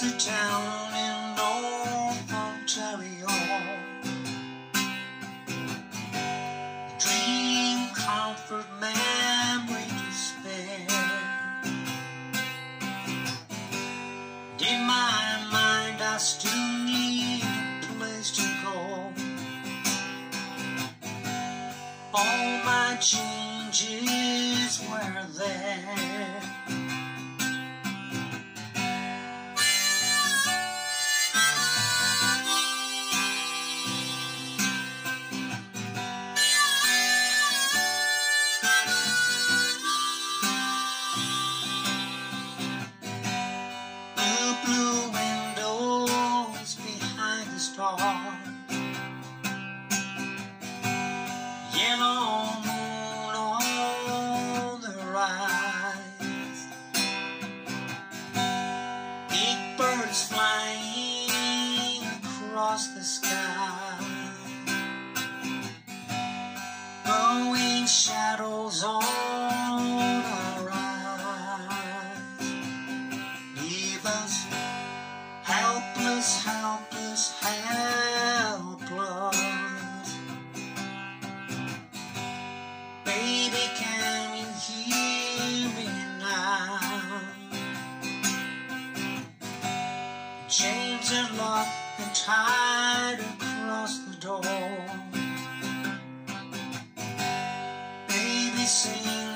A town in North Ontario. Dream, comfort, memory to spare. In my mind, I still need a place to go. All my changes were there. Behind. Yellow moon on the rise. Big birds flying across the sky. Growing shadows on our eyes. Leave us Are locked and tied across the door. Baby, sing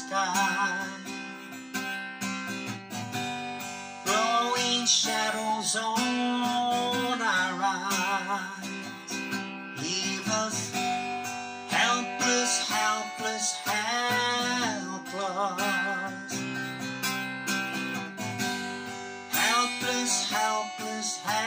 sky. Throwing shadows on our eyes, leave us helpless, helpless, helpless. Helpless, helpless, helpless.